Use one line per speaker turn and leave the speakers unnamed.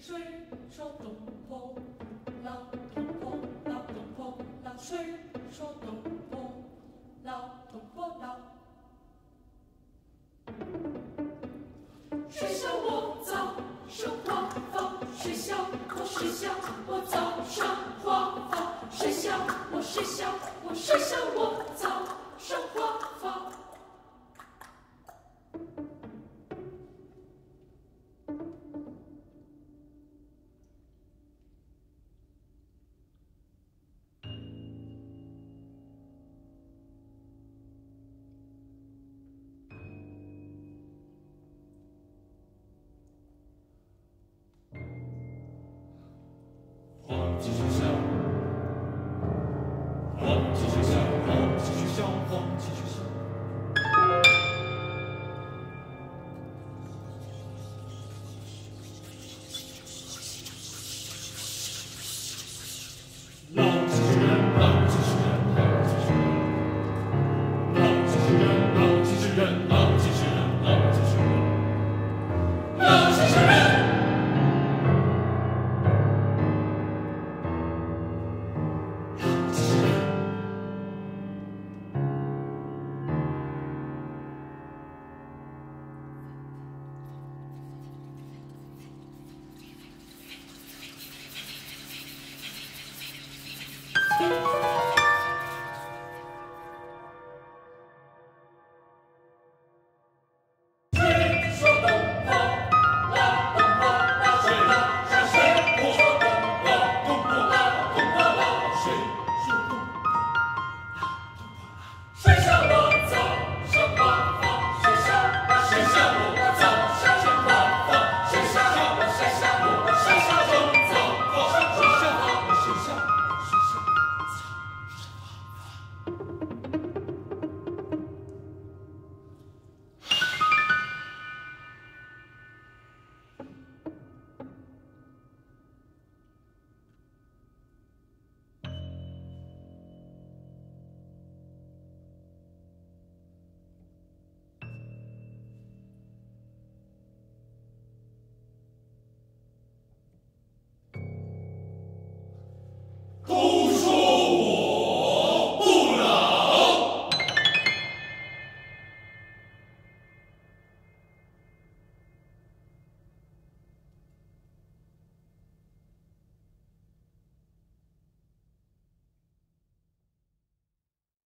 水说东坡，老东坡，老东坡，老水说东坡，老东坡老。谁笑我早上花房？谁笑我？谁笑我早上花房？谁笑我？谁笑我？谁笑我早上花房？
花季